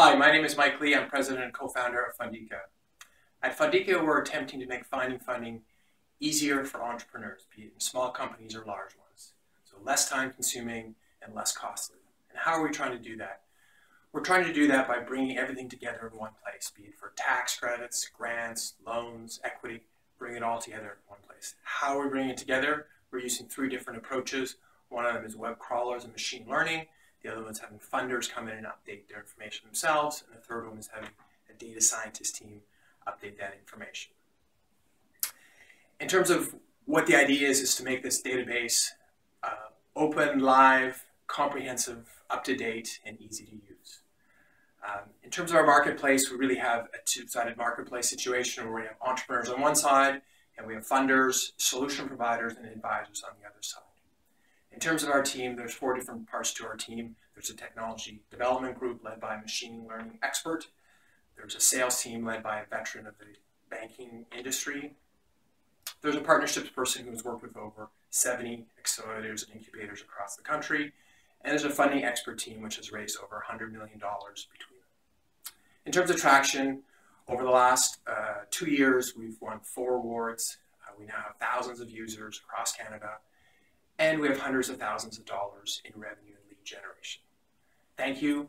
Hi, my name is Mike Lee. I'm president and co-founder of Fundica. At Fundica, we're attempting to make finding funding easier for entrepreneurs, be it in small companies or large ones. So less time consuming and less costly. And how are we trying to do that? We're trying to do that by bringing everything together in one place, be it for tax credits, grants, loans, equity, bring it all together in one place. How are we bringing it together? We're using three different approaches. One of them is web crawlers and machine learning. The other one is having funders come in and update their information themselves. And the third one is having a data scientist team update that information. In terms of what the idea is, is to make this database uh, open, live, comprehensive, up-to-date, and easy to use. Um, in terms of our marketplace, we really have a two-sided marketplace situation where we have entrepreneurs on one side, and we have funders, solution providers, and advisors on the other side. In terms of our team, there's four different parts to our team. There's a technology development group led by a machine learning expert. There's a sales team led by a veteran of the banking industry. There's a partnerships person who's worked with over 70 accelerators and incubators across the country. And there's a funding expert team which has raised over $100 million between them. In terms of traction, over the last uh, two years, we've won four awards. Uh, we now have thousands of users across Canada, and we have hundreds of thousands of dollars in revenue and lead generation. Thank you